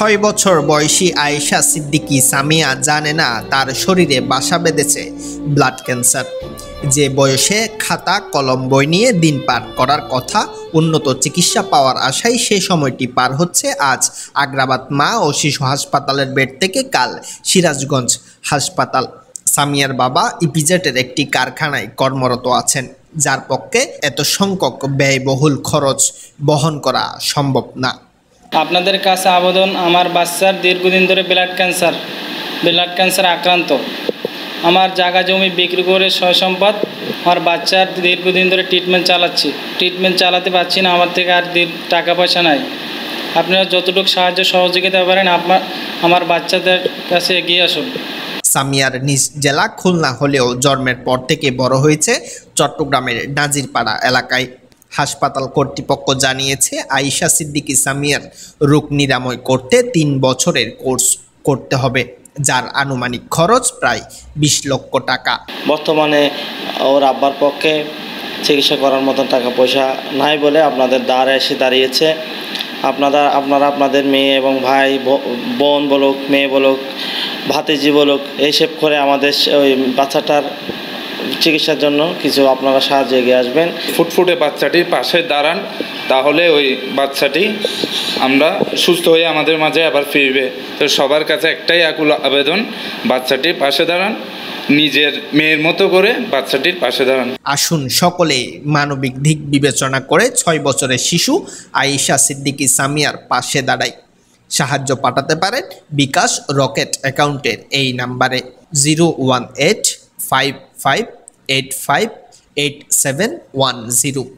ছয় বছর বয়সী আয়েশা সিদ্দিকী সামিয়া জানে না তার শরীরে বাসা বেঁধেছে ব্লাড ক্যান্সার। যে বয়সে খাতা, কলম, বই নিয়ে দিন পার করার কথা উন্নত চিকিৎসা পাওয়ার আশায় সে সময়টি পার হচ্ছে আজ আগ্রাবাদ মা ও শিশু হাসপাতালের বেড থেকে কাল সিরাজগঞ্জ হাসপাতাল। সামিয়ার বাবা ইপিজেটের একটি কারখানায় কর্মরত আছেন, যার পক্ষে এত সংখ্যক ব্যয়বহুল খরচ বহন করা সম্ভব না। আপনাদের কাছে আবেদন আমার বাচ্চার দীর্ঘদিন ধরে ব্লাড ক্যান্সার ব্লাড ক্যান্সার আক্রান্ত। আমার জায়গা জমি বিক্রি করে সম্পদ, আমার বাচ্চার দীর্ঘদিন ধরে ট্রিটমেন্ট চালাচ্ছি। ট্রিটমেন্ট চালাতে পারছি না, আমার থেকে আর টাকা পয়সা নাই। আপনারা যতটুকু সাহায্য সহযোগিতা পারেন আপনার আমার বাচ্চাদের কাছে এগিয়ে আসুন। সামিয়ার নিজ জেলা খুলনা হলেও জন্মের পর থেকে বড় হয়েছে চট্টগ্রামের নাজিরপাড়া এলাকায়। হাসপাতাল কর্তৃপক্ষ জানিয়েছে, আয়েশা সিদ্দিকী সামিয়ার রোগ নিরাময় করতে তিন বছরের কোর্স করতে হবে, যার আনুমানিক খরচ প্রায় বিশ লক্ষ টাকা। বর্তমানে ওর আব্বার পক্ষে চিকিৎসা করার মতন টাকা পয়সা নাই বলে আপনাদের দ্বারে এসে দাঁড়িয়েছে। আপনারা আপনারা আপনাদের মেয়ে এবং ভাই বোন বলুক, মেয়ে বলুক, ভাতিজি বলুক এইসব করে আমাদের ওই বাচ্চাটার চিকিৎসার জন্য কিছু আপনারা সাহায্যে এগিয়ে আসবেন। ফুটফুটে বাচ্চাটির পাশে দাঁড়ান তাহলে ওই বাচ্চাটি আমরা সুস্থ হয়ে আমাদের মাঝে আবার ফিরবে। তো সবার কাছে একটাই আকুল আবেদন বাচ্চাটির পাশে দাঁড়ান নিজের মেয়ের মতো করে বাচ্চাটির পাশে দাঁড়ান। আসুন সকলে মানবিক দিক বিবেচনা করে ছয় বছরের শিশু আয়েশা সিদ্দিকী সামিয়ার পাশে দাঁড়ায় সাহায্য পাঠাতে পারেন বিকাশ রকেট অ্যাকাউন্টের এই নাম্বারে। Zero one eight five five 858710